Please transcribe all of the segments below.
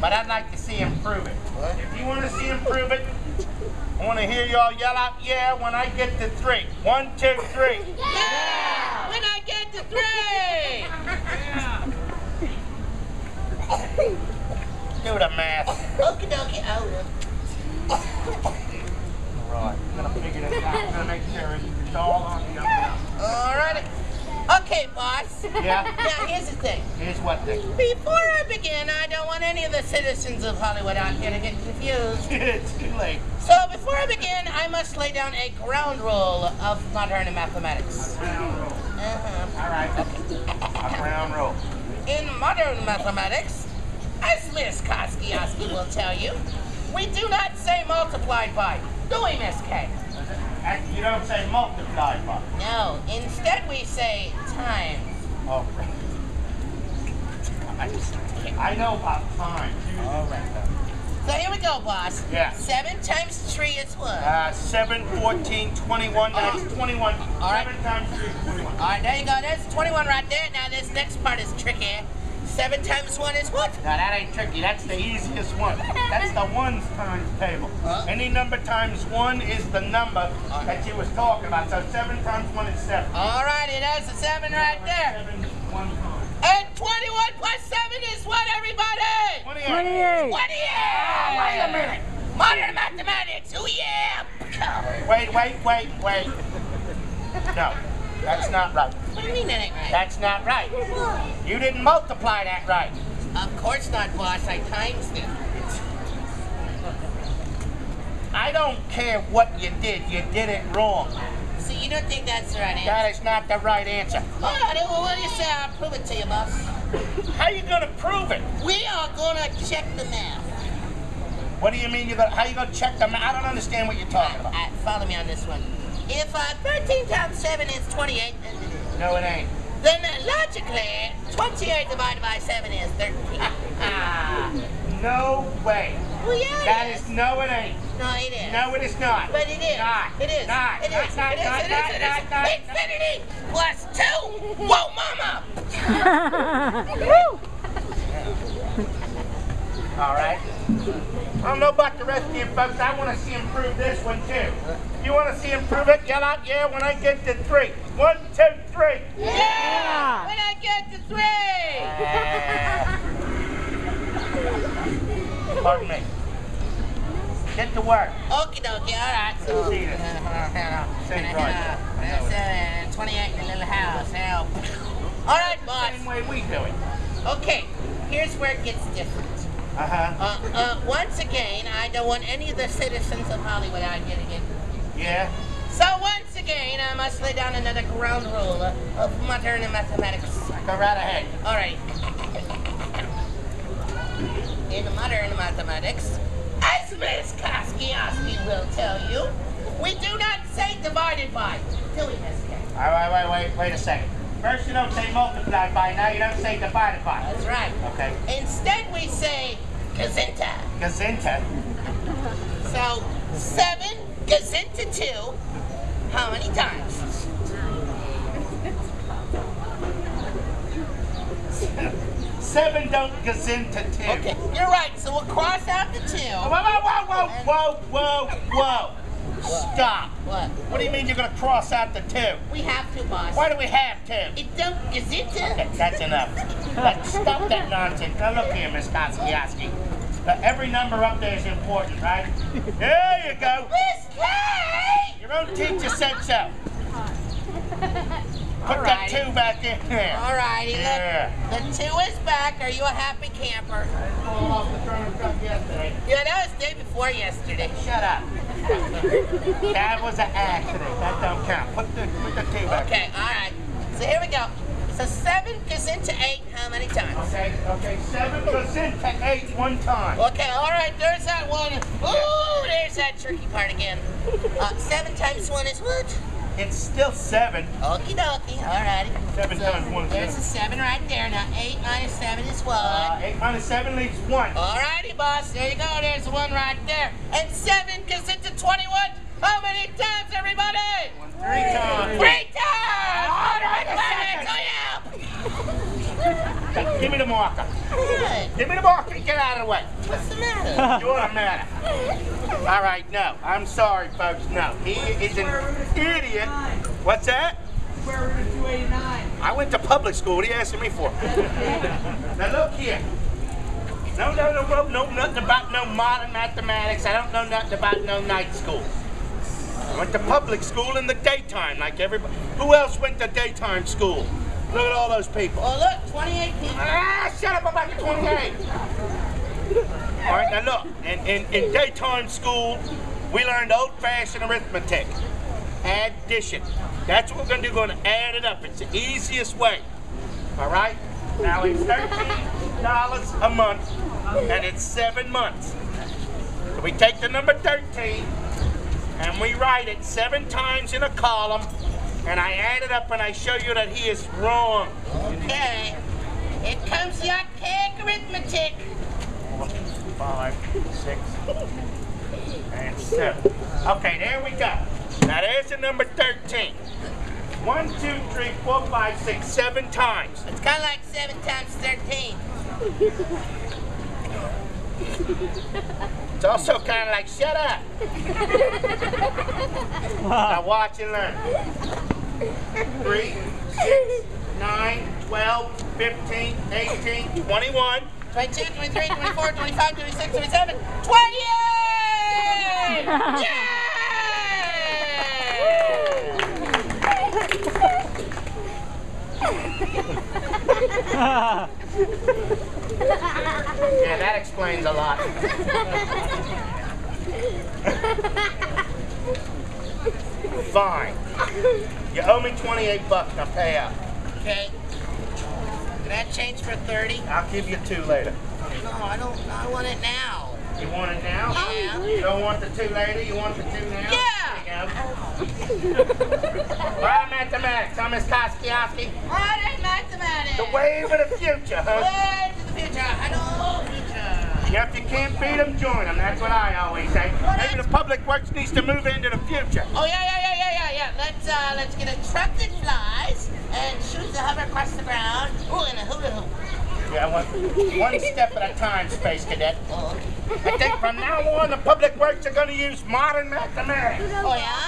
but I'd like to see him prove it. If you want to see him prove it, I want to hear y'all yell out, yeah, when I get to three. One, two, three. Yeah! When I get to three! Do the math. Okie dokie, oh. Right, I'm gonna figure this out. I'm gonna make sure it's all on the up and up. Alrighty. Okay, boss. Yeah? Now, here's the thing. Here's what thing. Before I begin, I don't want any of the citizens of Hollywood out here to get confused. it's too late. So, before I begin, I must lay down a ground rule of modern mathematics. Ground roll. Uh-huh. All right. A ground roll. In modern mathematics, as Miss Koskiowski will tell you, we do not say multiplied by. Do we, Miss K? Don't say multiplied by. No. Instead, we say times. Oh. right. I know about time. All right. So here we go, boss. Yeah. Seven times three is what? Uh, 7, 14, 21. That's 21. All right. 7 times 3 is 21. All right, there you go. That's 21 right there. Now this next part is tricky. Seven times one is what? Now that ain't tricky. That's the easiest one. That's the ones times table. Huh? Any number times one is the number that you was talking about. So seven times one is seven. All righty, that's a seven right there. Seven is one time. And 21 plus seven is what, everybody? 28. 28! Wait a minute. Modern mathematics. Oh yeah. Wait, wait, wait, wait. No, that's not right. What do you mean that ain't right? That's not right. You didn't multiply that right. Of course not, boss. I times it. I don't care what you did. You did it wrong. So you don't think that's the right answer? That is not the right answer. All right, well, what do you say? I'll prove it to you, boss. How are you gonna prove it? We are gonna check the math. What do you mean you're gonna, how you gonna check them? I don't understand what you're talking about. Follow me on this one. If uh, 13 times 7 is 28, No, it ain't. then uh, logically, 28 divided by 7 is 13. No way. well, yeah, That it is is. no, it ain't. No, it is. No, it is not. But it is. Not. It is. Not. It is. Not, It is. not, It is. not, It is. not, not, Infinity plus 2. Whoa, mama! All right. I don't know about the rest of you folks. I want to see him prove this one too. You want to see him prove it? Yell out, yeah, when I get to three. One, two, three. Yeah! When I get to 3! Pardon me. Get to work. Okie dokie, alright, so. See this. Say. Uh, uh, 28 in the little house. Now. Alright, boss. Same way we do it. Okay, here's where it gets different. Uh-huh. Uh, uh, once again, I don't want any of the citizens of Hollywood out here to get. Yeah. So once again, I must lay down another ground rule of modern mathematics. Go right ahead. All right. In modern mathematics, as Miss Koskiowski will tell you, we do not say divided by, do we, Miss? All right, wait, wait, wait a second. First you don't say multiplied by, now you don't say divided by. That's right. Okay. Instead, we say gazinta. Gazinta. So, 7 gazinta 2, how many times? Seven don't gazinta two. Okay, you're right, so we'll cross out the 2. Whoa, whoa, whoa, whoa, whoa, whoa, whoa. Stop. What? What do you mean you're gonna cross out the two? We have to, boss. Why do we have to? It don't gazinta. Okay, that's enough. But stop that nonsense. Now look here, Miss Koskiowski. Uh, every number up there is important, right? There you go. Miss K! Your own teacher said so. Put that two back in there. Alrighty, Yeah. look. The 2 is back. Are you a happy camper? I pulled off the throne truck yesterday. Yeah, that was day before yesterday. Shut up. that was an accident. That don't count. Put the put the two back. Okay, alright. So here we go. So 7 goes into 8 how many times? Okay, okay. Seven goes into eight one time. Okay, alright, there's that one. Ooh, there's that tricky part again. Uh, 7 times 1 is what? It's still seven. Okie dokie, alrighty. Seven So, times one is There's a 7 right there. Now 8 minus 7 is what? Uh, eight minus seven leaves one. Alrighty, boss. There you go. There's one right there. And 7 because it's a 21. How many times, everybody? Three times. Three times! All right, to you. Give me the marker. What? Give me the marker. Get out of the way. What's the matter? You're the matter. All right, no. I'm sorry, folks. No. He is an idiot. What's that? Square root of 289. I went to public school. What are you asking me for? now look here. No, no, no, no, no, nothing about no modern mathematics. I don't know nothing about no night school. I went to public school in the daytime, like everybody. Who else went to daytime school? Look at all those people. Oh, look, 28 people. Ah, shut up, back at 28. All right, now look, in, in, in daytime school, we learned old-fashioned arithmetic, addition. That's what we're gonna do, we're gonna add it up. It's the easiest way, all right? Now, it's $13 a month, and it's seven months. So we take the number 13, and we write it seven times in a column, and I add it up and I show you that he is wrong. Okay. Here comes your cake arithmetic. Five, six, and seven. Okay, there we go. Now there's the number 13. One, two, three, four, five, six, seven times. It's kind of like 7 times 13. It's also kind of like, shut up. now watch and learn. Three, six, nine, 12, 15, 18, 21. 22, 23, 24, 25, 26, 27, 28! Yeah, that explains a lot. Fine. You owe me 28 bucks, now pay up. Okay. Can that change for 30? I'll give you two later. No, I don't. I want it now. You want it now? Yeah. You don't want the two later, you want the two now? Yeah. There you go. Why mathematics? I'm Miss Koskiowski. Mathematics? The wave of the future, huh? Way to the future. Hello, future. Yeah, if you can't beat them, join them. That's what I always say. Maybe the public works needs to move into the future. Oh yeah, yeah, yeah, yeah, yeah, yeah. Let's uh, let's get a truck that flies and shoot the hover across the ground. Ooh, and a hula hoop. Yeah, one, one step at a time, Space Cadet. Oh, I think from now on, the public works are going to use modern mathematics. oh yeah.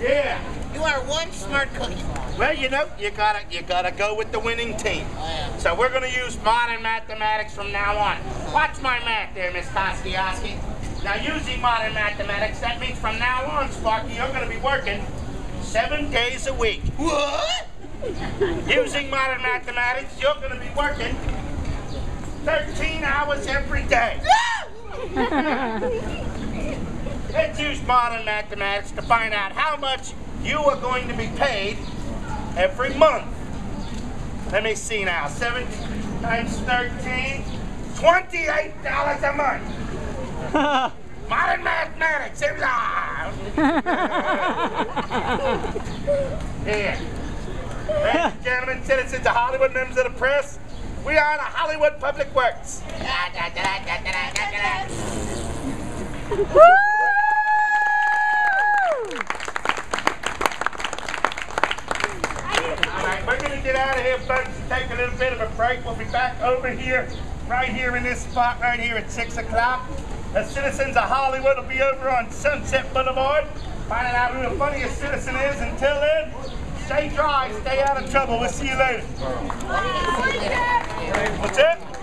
Yeah. You are one smart cookie. Well, you know, you gotta you gotta go with the winning team. Oh yeah. So we're going to use modern mathematics from now on. Watch my math there, Miss Koskiowski. Now, using modern mathematics, that means from now on, Sparky, you're going to be working seven days a week. What? Using modern mathematics, you're going to be working 13 hours every day. Let's use modern mathematics to find out how much you are going to be paid every month. Let me see now. 7 times 13, $28 a month. Modern mathematics. Here we are. Here. Ladies and gentlemen, citizens of Hollywood, members of the press, we are the Hollywood Public Works. Da, get out of here, folks, and take a little bit of a break. We'll be back over here, right here in this spot, right here at 6 o'clock. The citizens of Hollywood will be over on Sunset Boulevard, finding out who the funniest citizen is. Until then, stay dry, stay out of trouble. We'll see you later. What's that?